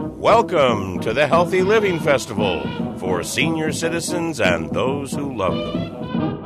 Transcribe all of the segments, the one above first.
Welcome to the Healthy Living Festival for senior citizens and those who love them.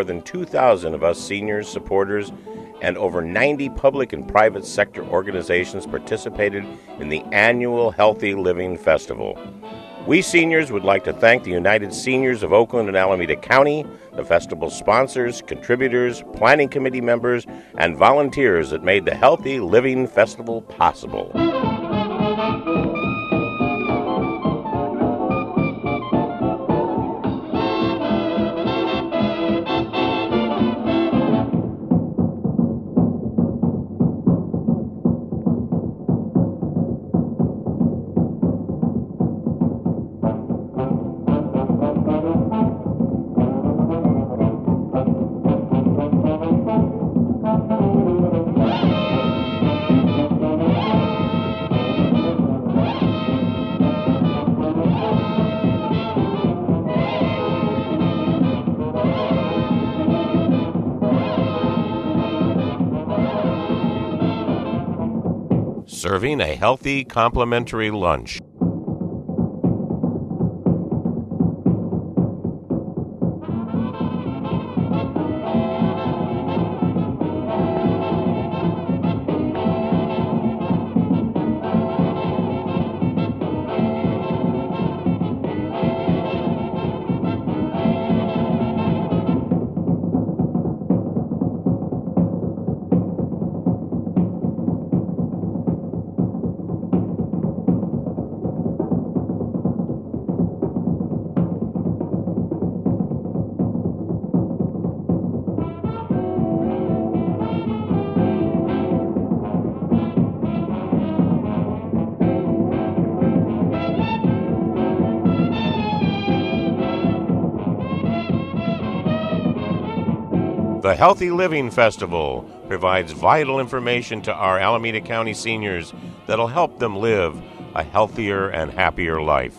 More than 2,000 of us seniors, supporters, and over 90 public and private sector organizations participated in the annual Healthy Living Festival. We seniors would like to thank the United Seniors of Oakland and Alameda County, the festival sponsors, contributors, planning committee members, and volunteers that made the Healthy Living Festival possible. Serving a healthy, complimentary lunch. The Healthy Living Festival provides vital information to our Alameda County seniors that'll help them live a healthier and happier life.